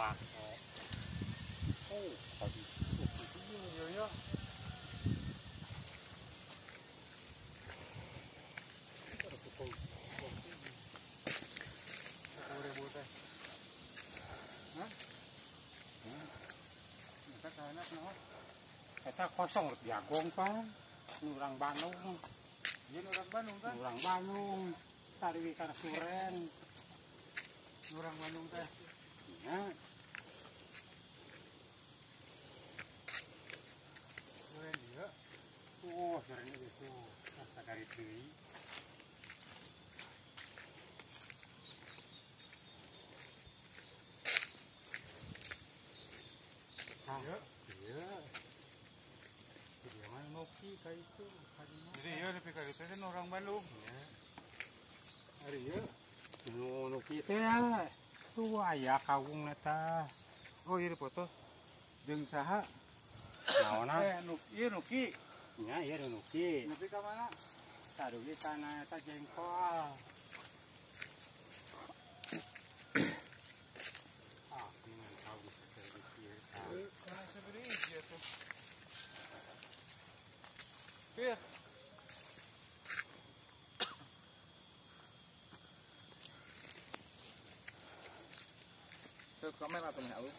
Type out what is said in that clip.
bạc ô phải đi nhiều nhá cái ta khó xong được giả con quá nụ rằng ban nó nụ rằng ban luôn nụ rằng ban luôn ta đi nhá bocorannya itu sakari deui Iya. Iya. Jadi kayak itu. Jadi iya, lebih kan orang Nu ya. Kawung. Oh iya foto. Jeung saha? Nah, eh, nah. nuki iya, iya nu noki. Nuki ka mana? Taruh di tanah eta jengkol. Ah, dengan tahu seperti itu. Eh, Kana seberi dia tuh. Pir. Ke kamera tuh nih, Aus.